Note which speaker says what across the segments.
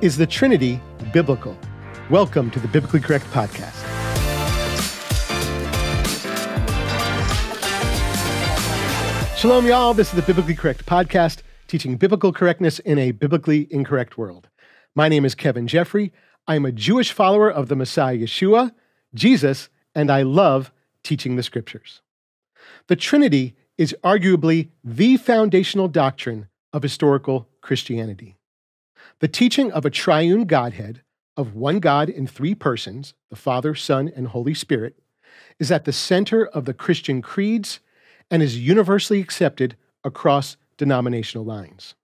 Speaker 1: Is the Trinity biblical? Welcome to the Biblically Correct Podcast. Shalom, y'all. This is the Biblically Correct Podcast, teaching biblical correctness in a biblically incorrect world. My name is Kevin Geoffrey. I am a Jewish follower of the Messiah Yeshua, Jesus, and I love teaching the scriptures. The Trinity is arguably the foundational doctrine of historical Christianity. The teaching of a triune Godhead, of one God in three persons, the Father, Son, and Holy Spirit, is at the center of the Christian creeds and is universally accepted across denominational lines.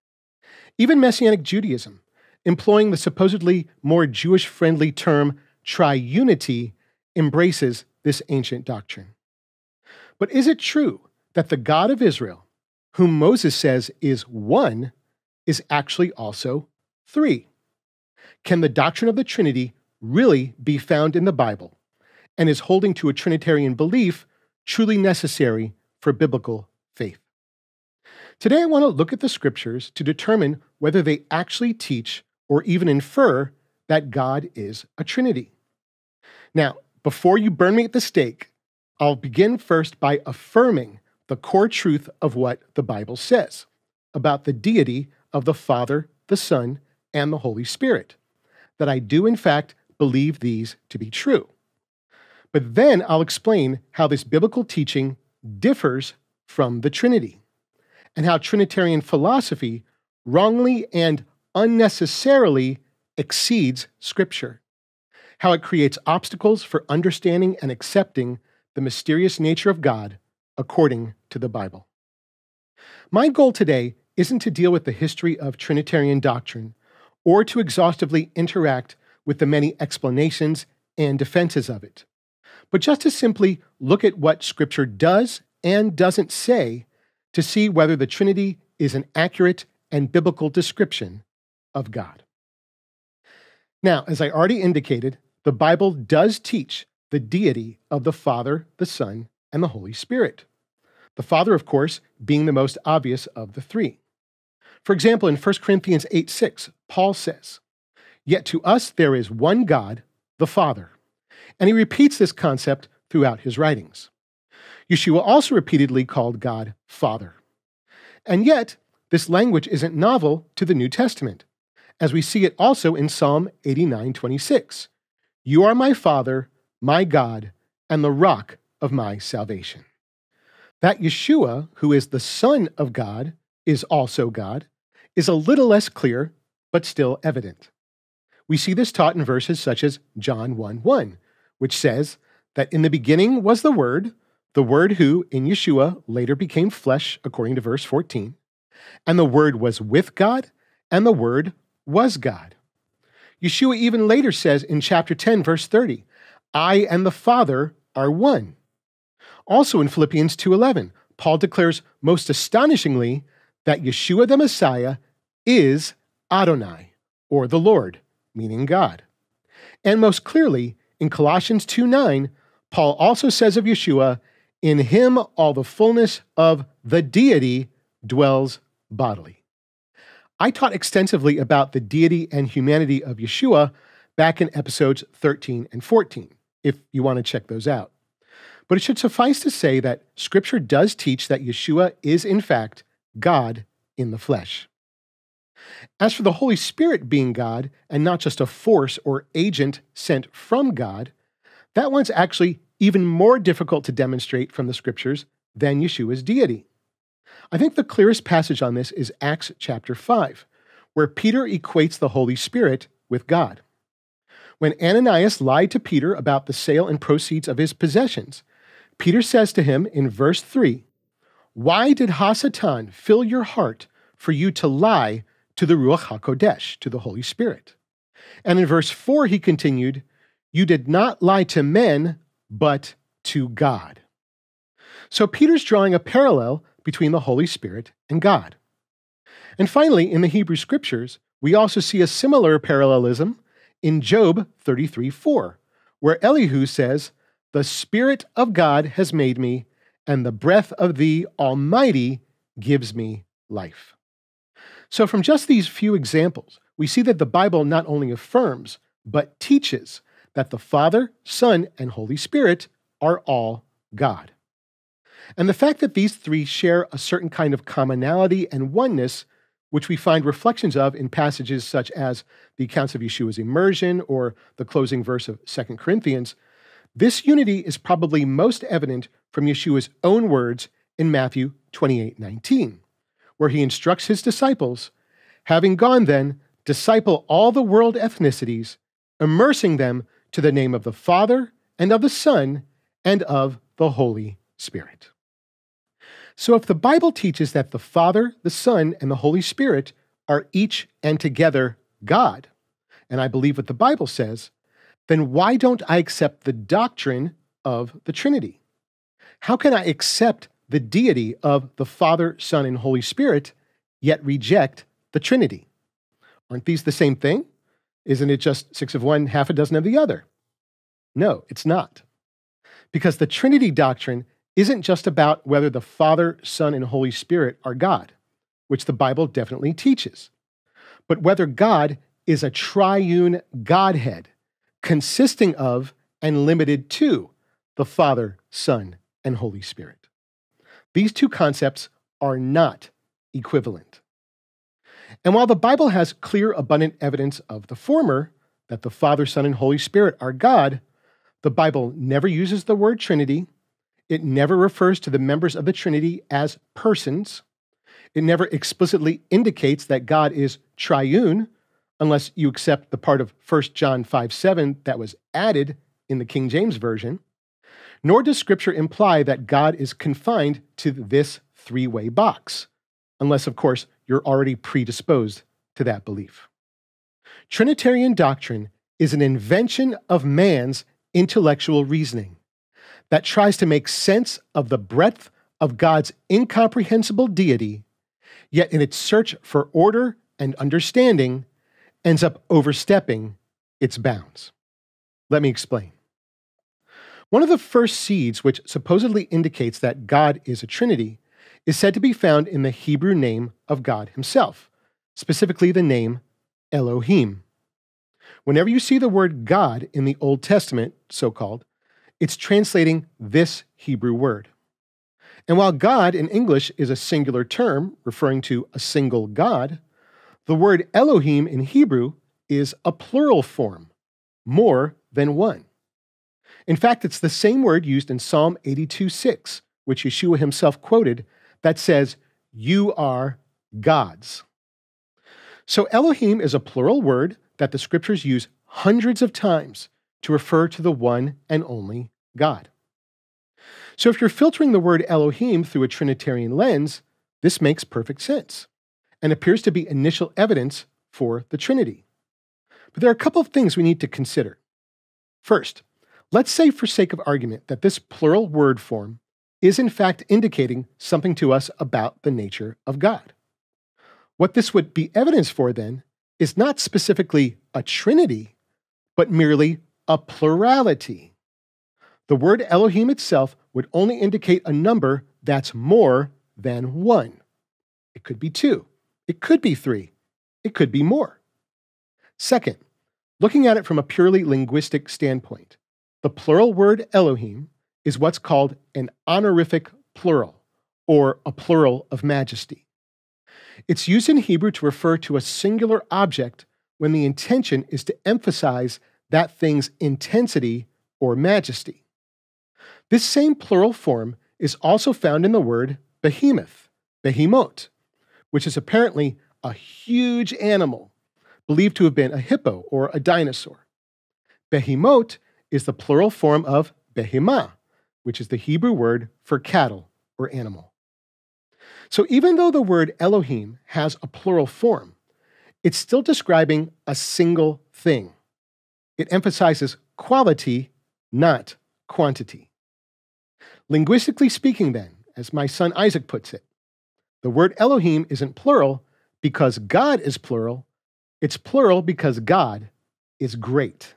Speaker 1: Even Messianic Judaism, employing the supposedly more Jewish friendly term triunity, embraces this ancient doctrine. But is it true that the God of Israel, whom Moses says is one, is actually also three? Can the doctrine of the Trinity really be found in the Bible? And is holding to a Trinitarian belief truly necessary for biblical faith? Today, I want to look at the scriptures to determine whether they actually teach or even infer that God is a Trinity. Now, before you burn me at the stake, I'll begin first by affirming the core truth of what the Bible says about the deity of the Father, the Son, and the Holy Spirit, that I do, in fact, believe these to be true. But then I'll explain how this biblical teaching differs from the Trinity, and how Trinitarian philosophy wrongly and unnecessarily exceeds Scripture, how it creates obstacles for understanding and accepting the mysterious nature of God according to the Bible. My goal today isn't to deal with the history of Trinitarian doctrine or to exhaustively interact with the many explanations and defenses of it, but just to simply look at what Scripture does and doesn't say to see whether the Trinity is an accurate and biblical description of God. Now, as I already indicated, the Bible does teach the deity of the Father, the Son, and the Holy Spirit. The Father, of course, being the most obvious of the three. For example, in 1 Corinthians 8 6, Paul says, Yet to us there is one God, the Father. And he repeats this concept throughout his writings. Yeshua also repeatedly called God Father. And yet, this language isn't novel to the New Testament, as we see it also in Psalm 89 26. You are my Father, my God, and the rock of my salvation. That Yeshua, who is the Son of God, is also God, is a little less clear, but still evident. We see this taught in verses such as John 1 1, which says that in the beginning was the Word, the Word who, in Yeshua, later became flesh, according to verse 14, and the Word was with God, and the Word was God. Yeshua even later says in chapter 10, verse 30, I and the Father are one. Also in Philippians 2:11, Paul declares most astonishingly that Yeshua the Messiah is Adonai, or the Lord, meaning God. And most clearly, in Colossians 2 9, Paul also says of Yeshua, In him all the fullness of the deity dwells bodily. I taught extensively about the deity and humanity of Yeshua back in episodes 13 and 14, if you want to check those out. But it should suffice to say that Scripture does teach that Yeshua is, in fact, God in the flesh. As for the Holy Spirit being God and not just a force or agent sent from God, that one's actually even more difficult to demonstrate from the scriptures than Yeshua's deity. I think the clearest passage on this is Acts chapter 5, where Peter equates the Holy Spirit with God. When Ananias lied to Peter about the sale and proceeds of his possessions, Peter says to him in verse 3 Why did Hasatan fill your heart for you to lie to the Ruach HaKodesh, to the Holy Spirit. And in verse 4, he continued, You did not lie to men, but to God. So Peter's drawing a parallel between the Holy Spirit and God. And finally, in the Hebrew Scriptures, we also see a similar parallelism in Job 33 4, where Elihu says, The Spirit of God has made me, and the breath of the Almighty gives me life. So, from just these few examples, we see that the Bible not only affirms, but teaches that the Father, Son, and Holy Spirit are all God. And the fact that these three share a certain kind of commonality and oneness, which we find reflections of in passages such as the accounts of Yeshua's immersion or the closing verse of 2 Corinthians, this unity is probably most evident from Yeshua's own words in Matthew 28 19, where he instructs his disciples, having gone then, disciple all the world ethnicities, immersing them to the name of the Father and of the Son and of the Holy Spirit. So, if the Bible teaches that the Father, the Son, and the Holy Spirit are each and together God, and I believe what the Bible says, then why don't I accept the doctrine of the Trinity? How can I accept the deity of the Father, Son, and Holy Spirit, yet reject the Trinity? Aren't these the same thing? Isn't it just six of one, half a dozen of the other? No, it's not. Because the Trinity doctrine isn't just about whether the Father, Son, and Holy Spirit are God, which the Bible definitely teaches, but whether God is a triune Godhead consisting of and limited to the Father, Son, and Holy Spirit. These two concepts are not equivalent. And while the Bible has clear, abundant evidence of the former, that the Father, Son, and Holy Spirit are God, the Bible never uses the word Trinity. It never refers to the members of the Trinity as persons. It never explicitly indicates that God is triune, unless you accept the part of 1 John 5 7 that was added in the King James Version. Nor does Scripture imply that God is confined to this three way box, unless, of course, you're already predisposed to that belief. Trinitarian doctrine is an invention of man's intellectual reasoning that tries to make sense of the breadth of God's incomprehensible deity, yet in its search for order and understanding, ends up overstepping its bounds. Let me explain. One of the first seeds which supposedly indicates that God is a Trinity is said to be found in the Hebrew name of God Himself, specifically the name Elohim. Whenever you see the word God in the Old Testament, so called, it's translating this Hebrew word. And while God in English is a singular term referring to a single God, the word Elohim in Hebrew is a plural form, more than one. In fact, it's the same word used in Psalm 82 6, which Yeshua himself quoted, that says, You are gods. So Elohim is a plural word that the scriptures use hundreds of times to refer to the one and only God. So if you're filtering the word Elohim through a Trinitarian lens, this makes perfect sense and appears to be initial evidence for the Trinity. But there are a couple of things we need to consider. First, let's say, for sake of argument, that this plural word form is in fact indicating something to us about the nature of God. What this would be evidence for then is not specifically a trinity, but merely a plurality. The word Elohim itself would only indicate a number that's more than one. It could be two, it could be three, it could be more. Second, looking at it from a purely linguistic standpoint, the plural word Elohim is what's called an honorific plural, or a plural of majesty. It's used in Hebrew to refer to a singular object when the intention is to emphasize that thing's intensity or majesty. This same plural form is also found in the word behemoth, behemot, which is apparently a huge animal believed to have been a hippo or a dinosaur. Behemot is the plural form of behemah, which is the Hebrew word for cattle or animal. So even though the word Elohim has a plural form, it's still describing a single thing. It emphasizes quality, not quantity. Linguistically speaking, then, as my son Isaac puts it, the word Elohim isn't plural because God is plural, it's plural because God is great.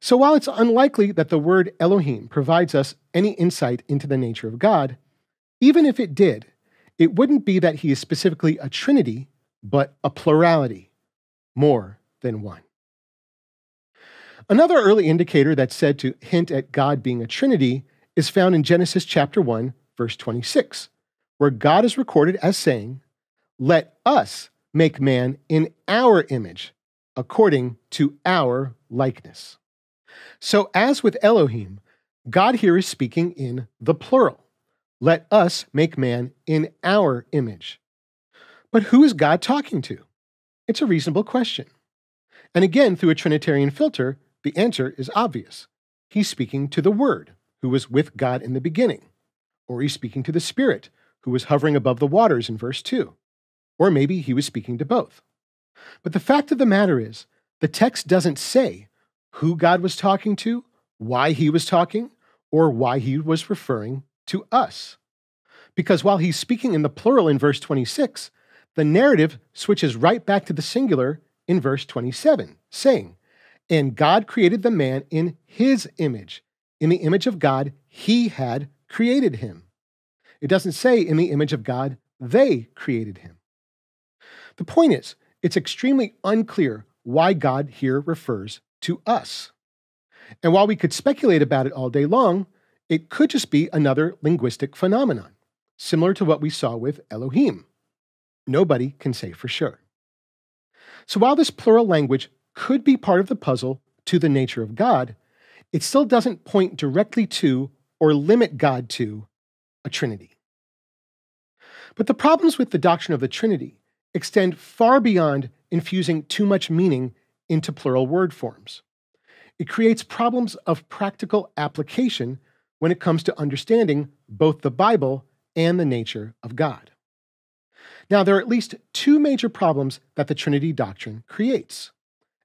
Speaker 1: So while it's unlikely that the word Elohim provides us any insight into the nature of God, even if it did, it wouldn't be that he is specifically a trinity, but a plurality, more than one. Another early indicator that's said to hint at God being a Trinity is found in Genesis chapter 1, verse 26, where God is recorded as saying, Let us make man in our image, according to our likeness. So, as with Elohim, God here is speaking in the plural. Let us make man in our image. But who is God talking to? It's a reasonable question. And again, through a Trinitarian filter, the answer is obvious. He's speaking to the Word, who was with God in the beginning. Or he's speaking to the Spirit, who was hovering above the waters in verse 2. Or maybe he was speaking to both. But the fact of the matter is, the text doesn't say who God was talking to, why he was talking, or why he was referring to us. Because while he's speaking in the plural in verse 26, the narrative switches right back to the singular in verse 27, saying, And God created the man in his image. In the image of God, he had created him. It doesn't say, In the image of God, they created him. The point is, it's extremely unclear why God here refers to us. And while we could speculate about it all day long, it could just be another linguistic phenomenon, similar to what we saw with Elohim. Nobody can say for sure. So while this plural language could be part of the puzzle to the nature of God, it still doesn't point directly to or limit God to a Trinity. But the problems with the doctrine of the Trinity extend far beyond infusing too much meaning into plural word forms. It creates problems of practical application when it comes to understanding both the Bible and the nature of God. Now, there are at least two major problems that the Trinity doctrine creates.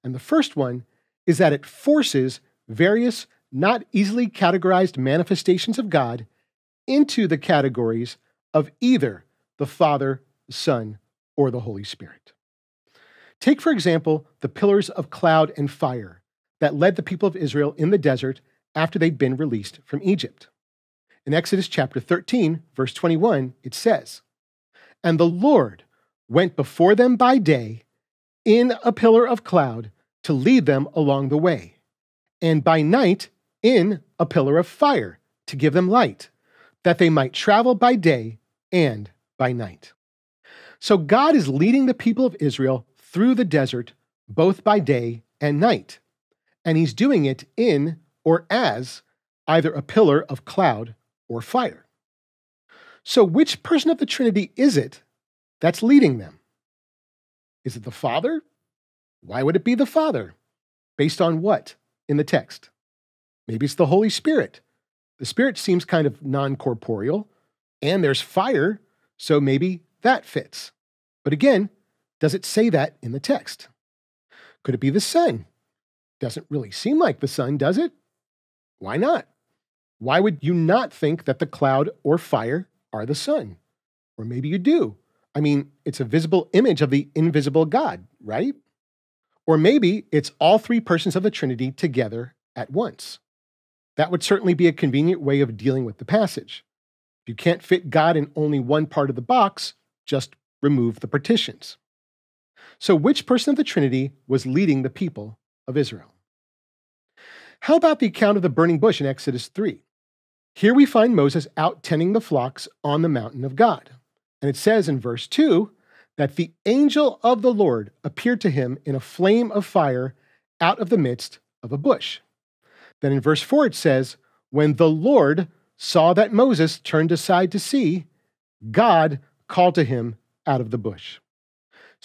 Speaker 1: And the first one is that it forces various not easily categorized manifestations of God into the categories of either the Father, the Son, or the Holy Spirit. Take, for example, the pillars of cloud and fire that led the people of Israel in the desert after they'd been released from Egypt. In Exodus chapter 13, verse 21, it says, And the Lord went before them by day in a pillar of cloud to lead them along the way, and by night in a pillar of fire to give them light, that they might travel by day and by night. So God is leading the people of Israel through the desert both by day and night, and He's doing it in or as either a pillar of cloud or fire. So, which person of the Trinity is it that's leading them? Is it the Father? Why would it be the Father? Based on what in the text? Maybe it's the Holy Spirit. The Spirit seems kind of non corporeal, and there's fire, so maybe that fits. But again, does it say that in the text? Could it be the Son? Doesn't really seem like the Son, does it? Why not? Why would you not think that the cloud or fire are the Son? Or maybe you do. I mean, it's a visible image of the invisible God, right? Or maybe it's all three persons of the Trinity together at once. That would certainly be a convenient way of dealing with the passage. If you can't fit God in only one part of the box, just remove the partitions. So, which person of the Trinity was leading the people of Israel? How about the account of the burning bush in Exodus 3? Here we find Moses out tending the flocks on the mountain of God. And it says in verse 2 that the angel of the Lord appeared to him in a flame of fire out of the midst of a bush. Then in verse 4 it says, When the Lord saw that Moses turned aside to see, God called to him out of the bush.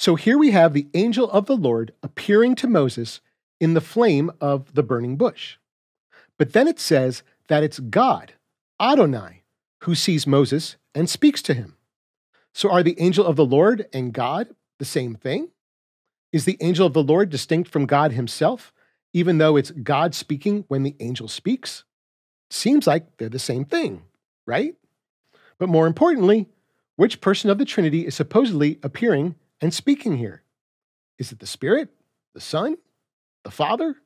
Speaker 1: So here we have the angel of the Lord appearing to Moses in the flame of the burning bush. But then it says that it's God, Adonai, who sees Moses and speaks to him. So are the angel of the Lord and God the same thing? Is the angel of the Lord distinct from God himself, even though it's God speaking when the angel speaks? Seems like they're the same thing, right? But more importantly, which person of the Trinity is supposedly appearing and speaking here? Is it the Spirit, the Son, the Father?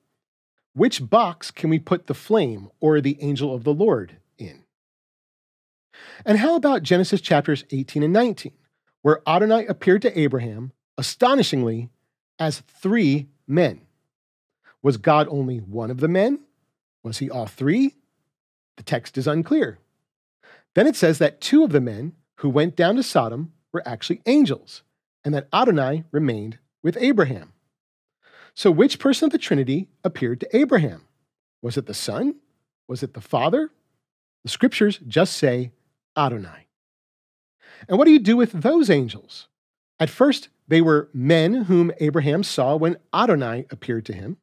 Speaker 1: Which box can we put the flame or the angel of the Lord in? And how about Genesis chapters 18 and 19, where Adonai appeared to Abraham, astonishingly, as three men. Was God only one of the men? Was he all three? The text is unclear. Then it says that two of the men who went down to Sodom were actually angels, and that Adonai remained with Abraham. So, which person of the Trinity appeared to Abraham? Was it the Son? Was it the Father? The scriptures just say Adonai. And what do you do with those angels? At first, they were men whom Abraham saw when Adonai appeared to him.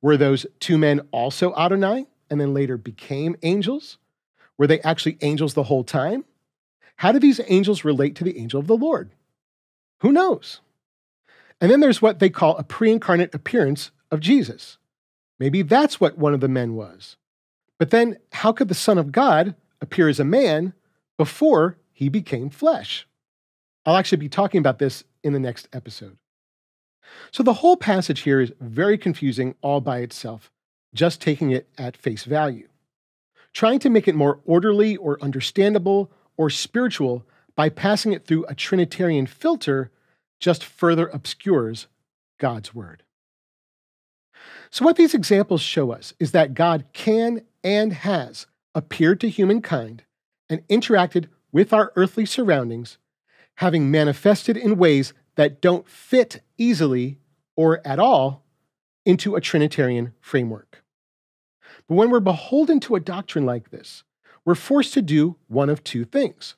Speaker 1: Were those two men also Adonai and then later became angels? Were they actually angels the whole time? How do these angels relate to the angel of the Lord? Who knows? And then there's what they call a pre incarnate appearance of Jesus. Maybe that's what one of the men was. But then, how could the Son of God appear as a man before he became flesh? I'll actually be talking about this in the next episode. So, the whole passage here is very confusing all by itself, just taking it at face value. Trying to make it more orderly or understandable or spiritual by passing it through a Trinitarian filter just further obscures God's word. So, what these examples show us is that God can and has appeared to humankind and interacted with our earthly surroundings, having manifested in ways that don't fit easily or at all into a Trinitarian framework. But when we're beholden to a doctrine like this, we're forced to do one of two things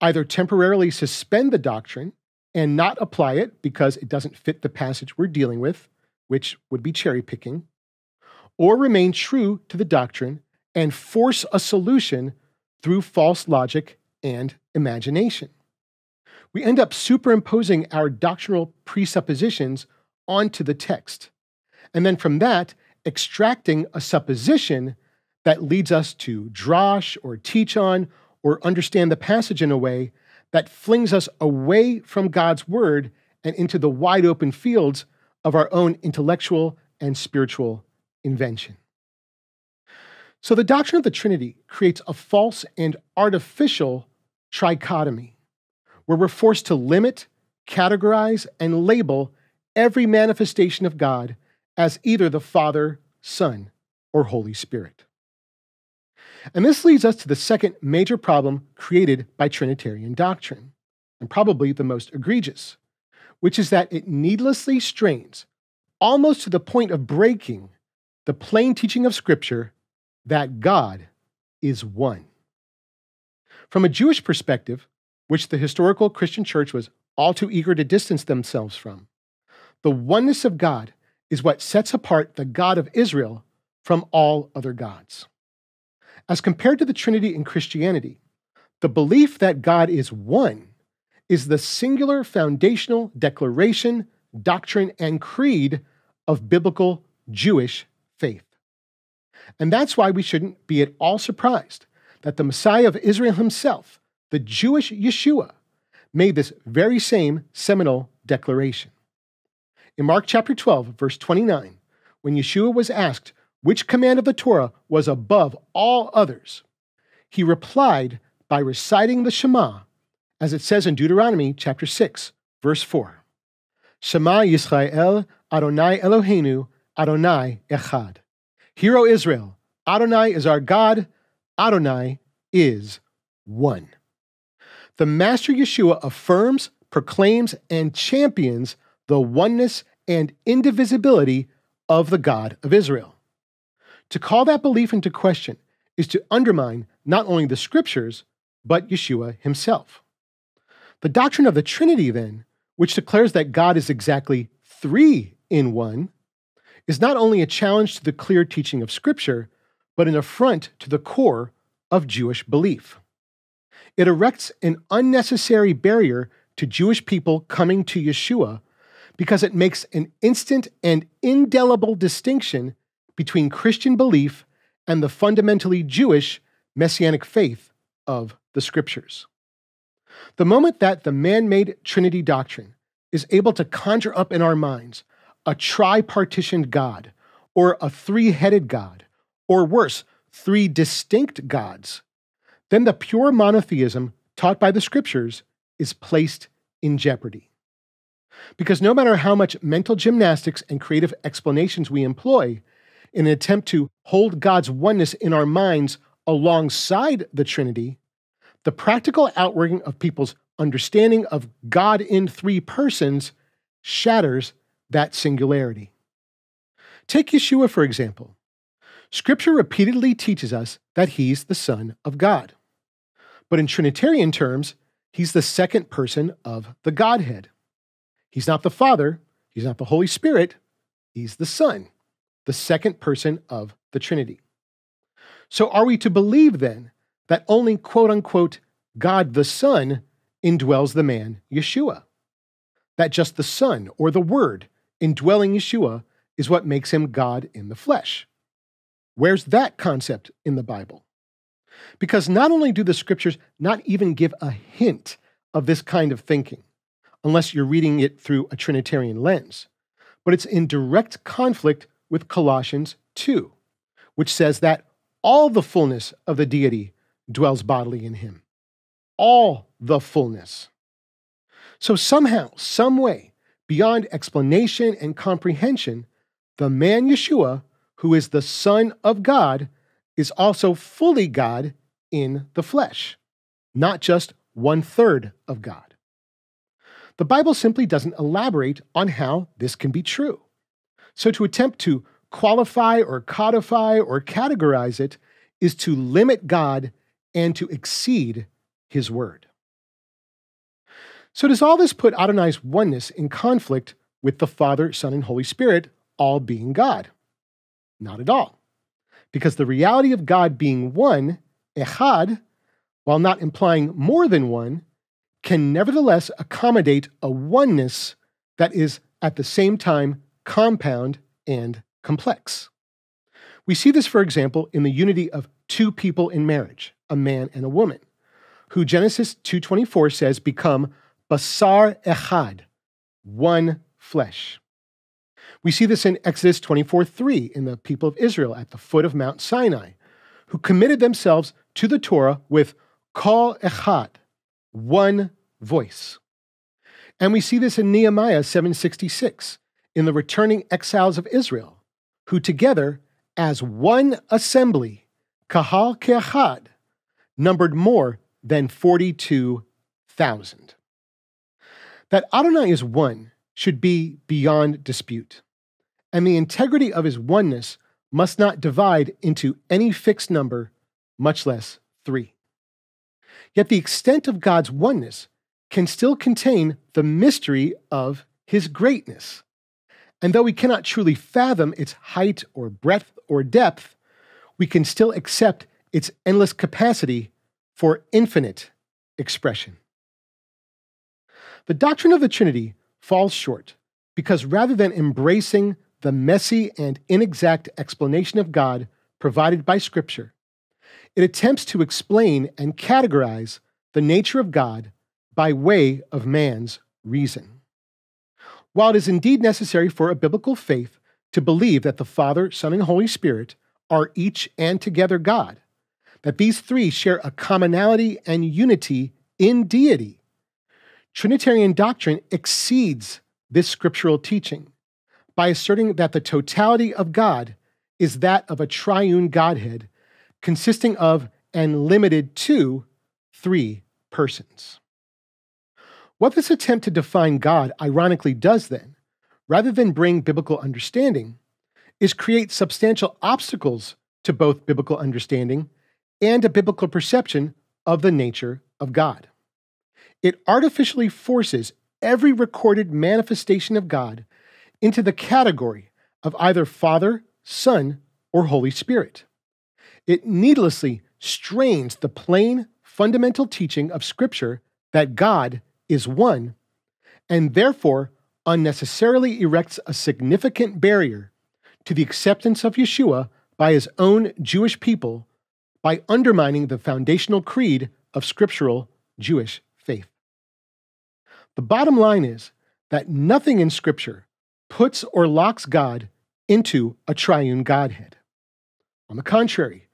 Speaker 1: either temporarily suspend the doctrine and not apply it because it doesn't fit the passage we're dealing with, which would be cherry picking, or remain true to the doctrine and force a solution through false logic and imagination. We end up superimposing our doctrinal presuppositions onto the text, and then from that, extracting a supposition that leads us to drosh or teach on or understand the passage in a way that flings us away from God's word and into the wide open fields of our own intellectual and spiritual invention. So, the doctrine of the Trinity creates a false and artificial trichotomy where we're forced to limit, categorize, and label every manifestation of God as either the Father, Son, or Holy Spirit. And this leads us to the second major problem created by Trinitarian doctrine, and probably the most egregious, which is that it needlessly strains, almost to the point of breaking, the plain teaching of Scripture that God is one. From a Jewish perspective, which the historical Christian church was all too eager to distance themselves from, the oneness of God is what sets apart the God of Israel from all other gods. As compared to the Trinity in Christianity, the belief that God is one is the singular foundational declaration, doctrine, and creed of biblical Jewish faith. And that's why we shouldn't be at all surprised that the Messiah of Israel himself, the Jewish Yeshua, made this very same seminal declaration. In Mark chapter 12, verse 29, when Yeshua was asked which command of the Torah was above all others? He replied by reciting the Shema, as it says in Deuteronomy chapter 6, verse 4. Shema Yisrael, Adonai Eloheinu, Adonai Echad. Hear, O Israel, Adonai is our God, Adonai is one. The Master Yeshua affirms, proclaims, and champions the oneness and indivisibility of the God of Israel. To call that belief into question is to undermine not only the scriptures, but Yeshua himself. The doctrine of the Trinity, then, which declares that God is exactly three in one, is not only a challenge to the clear teaching of Scripture, but an affront to the core of Jewish belief. It erects an unnecessary barrier to Jewish people coming to Yeshua because it makes an instant and indelible distinction between Christian belief and the fundamentally Jewish messianic faith of the scriptures. The moment that the man made Trinity doctrine is able to conjure up in our minds a tripartitioned God, or a three headed God, or worse, three distinct gods, then the pure monotheism taught by the scriptures is placed in jeopardy. Because no matter how much mental gymnastics and creative explanations we employ in an attempt to hold God's oneness in our minds alongside the Trinity, the practical outworking of people's understanding of God in three persons shatters that singularity. Take Yeshua, for example. Scripture repeatedly teaches us that he's the Son of God. But in Trinitarian terms, he's the second person of the Godhead. He's not the Father, he's not the Holy Spirit, he's the Son, the second person of the Trinity. So are we to believe then that only quote unquote God the Son indwells the man Yeshua? That just the Son or the Word indwelling Yeshua is what makes him God in the flesh? Where's that concept in the Bible? Because not only do the scriptures not even give a hint of this kind of thinking, unless you're reading it through a Trinitarian lens, but it's in direct conflict with Colossians 2, which says that all the fullness of the deity dwells bodily in him. All the fullness. So somehow, some way, beyond explanation and comprehension, the man Yeshua who is the Son of God, is also fully God in the flesh, not just one third of God. The Bible simply doesn't elaborate on how this can be true. So to attempt to qualify or codify or categorize it is to limit God and to exceed his word. So does all this put Adonai's oneness in conflict with the Father, Son, and Holy Spirit all being God? Not at all. Because the reality of God being one, echad, while not implying more than one, can nevertheless accommodate a oneness that is at the same time compound and complex. We see this, for example, in the unity of two people in marriage, a man and a woman, who Genesis 2:24 says become basar echad, one flesh. We see this in Exodus 24 3 in the people of Israel at the foot of Mount Sinai, who committed themselves to the Torah with kol echad, one voice. And we see this in Nehemiah 766 in the returning exiles of Israel, who together, as one assembly, kahal ke'achad, numbered more than 42,000. That Adonai is one should be beyond dispute and the integrity of his oneness must not divide into any fixed number, much less three. Yet the extent of God's oneness can still contain the mystery of his greatness. And though we cannot truly fathom its height or breadth or depth, we can still accept its endless capacity for infinite expression. The doctrine of the Trinity falls short because rather than embracing the messy and inexact explanation of God provided by Scripture. It attempts to explain and categorize the nature of God by way of man's reason. While it is indeed necessary for a biblical faith to believe that the Father, Son, and Holy Spirit are each and together God, that these three share a commonality and unity in deity, Trinitarian doctrine exceeds this scriptural teaching by asserting that the totality of God is that of a triune Godhead consisting of and limited to three persons. What this attempt to define God ironically does then, rather than bring biblical understanding, is create substantial obstacles to both biblical understanding and a biblical perception of the nature of God. It artificially forces every recorded manifestation of God into the category of either Father, Son, or Holy Spirit. It needlessly strains the plain, fundamental teaching of Scripture that God is one, and therefore unnecessarily erects a significant barrier to the acceptance of Yeshua by his own Jewish people by undermining the foundational creed of scriptural Jewish faith. The bottom line is that nothing in Scripture puts or locks God into a triune Godhead. On the contrary,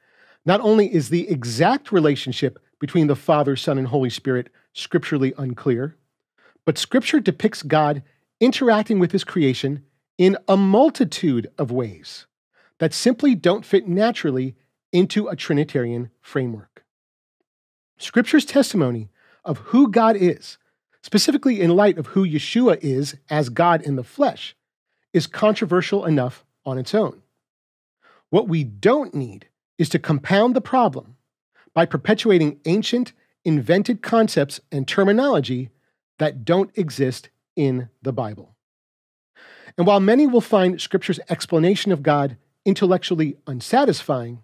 Speaker 1: not only is the exact relationship between the Father, Son, and Holy Spirit scripturally unclear, but Scripture depicts God interacting with his creation in a multitude of ways that simply don't fit naturally into a Trinitarian framework. Scripture's testimony of who God is, specifically in light of who Yeshua is as God in the flesh, is controversial enough on its own. What we don't need is to compound the problem by perpetuating ancient, invented concepts and terminology that don't exist in the Bible. And while many will find Scripture's explanation of God intellectually unsatisfying,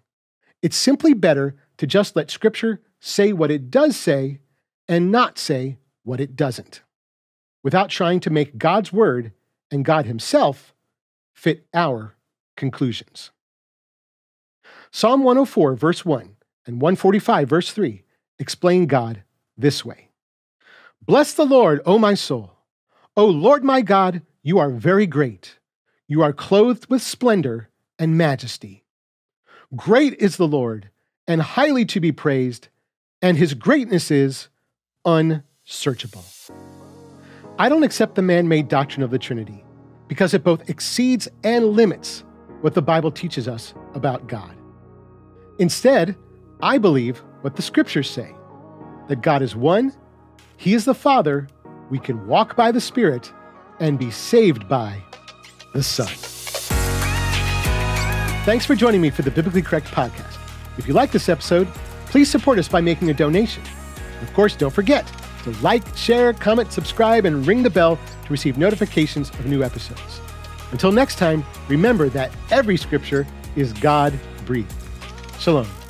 Speaker 1: it's simply better to just let Scripture say what it does say and not say what it doesn't, without trying to make God's Word and God Himself fit our conclusions. Psalm 104, verse 1, and 145, verse 3 explain God this way Bless the Lord, O my soul. O Lord my God, you are very great. You are clothed with splendor and majesty. Great is the Lord, and highly to be praised, and his greatness is unsearchable. I don't accept the man made doctrine of the Trinity because it both exceeds and limits what the Bible teaches us about God. Instead, I believe what the scriptures say that God is one, He is the Father, we can walk by the Spirit, and be saved by the Son. Thanks for joining me for the Biblically Correct podcast. If you like this episode, please support us by making a donation. Of course, don't forget to like, share, comment, subscribe, and ring the bell to receive notifications of new episodes. Until next time, remember that every scripture is God breathed. Shalom.